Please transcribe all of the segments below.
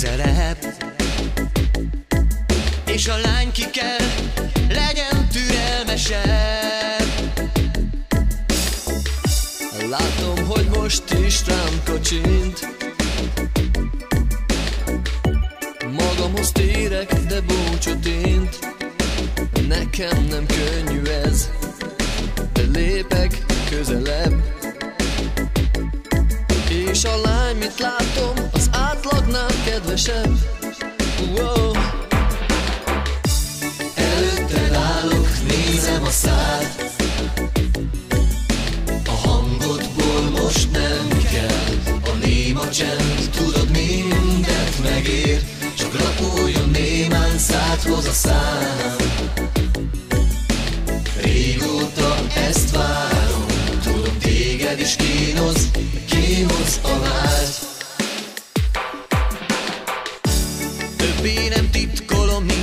közelebb És a lány ki kell, legyen türelmesebb. Látom, hogy most is rám kocsint Magamhoz térek, de búcsot int. Nekem nem könnyű ez De lépek közelebb. Kedvesebb Wow. Előtted állok, nézem a szád A hangodból most nem kell. A néma csend, tudod mindent megér. Csak rapoljon némán szádhoz a szám Régóta ezt várom. Tudom téged is kínoz, kínoz a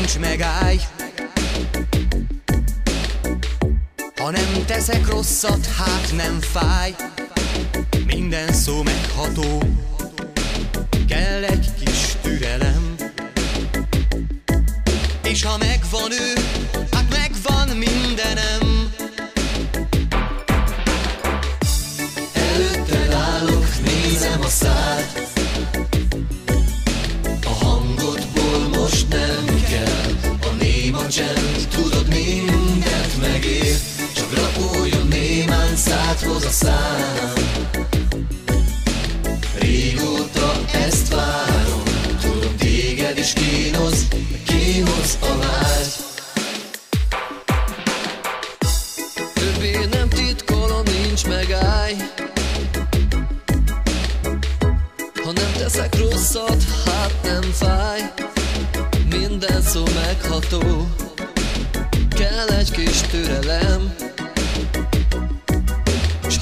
nincs megáll Ha nem teszek rosszat, hát nem fáj. Minden szó megható. Kell egy kis türelem. És ha megvan ő, hát megvan mindenem. Előtted szám Régóta ezt várom Tudom téged is kínoz, kínoz titkolom, nincs megáll Ha nem teszek hát nem fáj. Minden szó megható. Kell egy kis türelem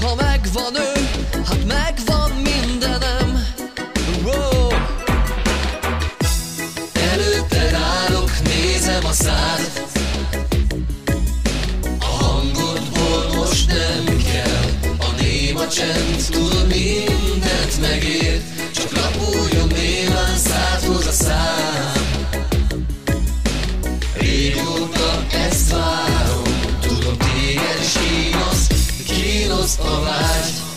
ha megvan ő, hát megvan mindenem. Wow. Előtted állok, nézem a szád. A hangodból most nem kell. A néma csend, tudod mindent megér alright.